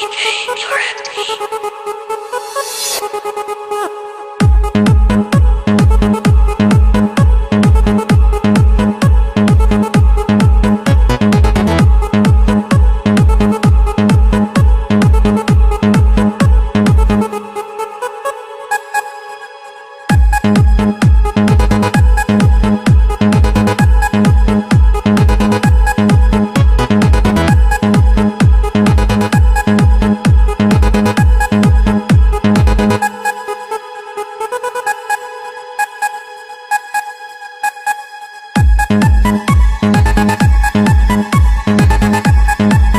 you're empty.